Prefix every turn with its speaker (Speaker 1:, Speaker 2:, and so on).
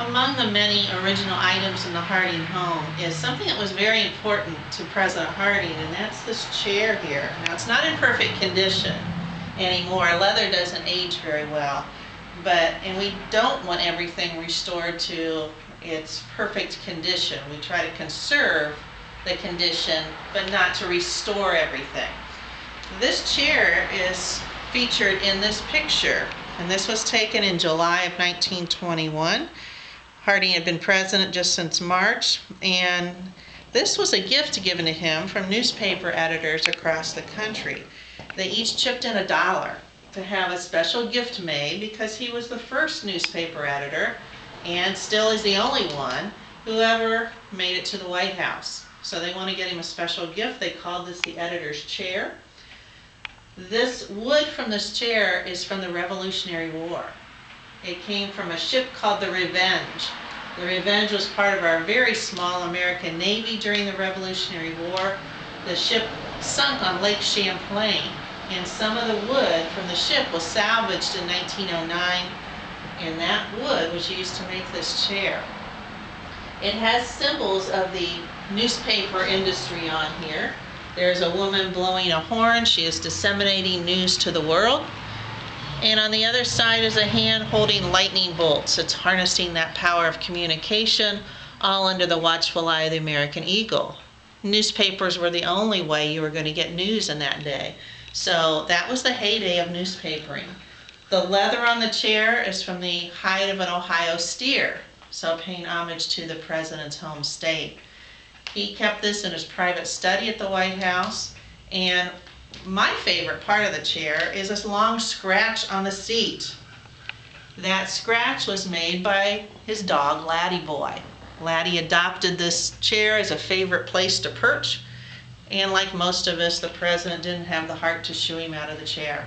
Speaker 1: Among the many original items in the Harding home is something that was very important to President Harding, and that's this chair here. Now, it's not in perfect condition anymore. Leather doesn't age very well, but, and we don't want everything restored to its perfect condition. We try to conserve the condition, but not to restore everything. This chair is featured in this picture, and this was taken in July of 1921. Harding had been president just since March, and this was a gift given to him from newspaper editors across the country. They each chipped in a dollar to have a special gift made because he was the first newspaper editor and still is the only one who ever made it to the White House. So they want to get him a special gift. They called this the editor's chair. This wood from this chair is from the Revolutionary War. It came from a ship called the Revenge. The Revenge was part of our very small American Navy during the Revolutionary War. The ship sunk on Lake Champlain, and some of the wood from the ship was salvaged in 1909, and that wood was used to make this chair. It has symbols of the newspaper industry on here. There's a woman blowing a horn. She is disseminating news to the world. And on the other side is a hand holding lightning bolts. It's harnessing that power of communication, all under the watchful eye of the American Eagle. Newspapers were the only way you were going to get news in that day. So that was the heyday of newspapering. The leather on the chair is from the hide of an Ohio steer, so paying homage to the president's home state. He kept this in his private study at the White House, and my favorite part of the chair is this long scratch on the seat. That scratch was made by his dog, Laddie Boy. Laddie adopted this chair as a favorite place to perch, and like most of us, the president didn't have the heart to shoo him out of the chair.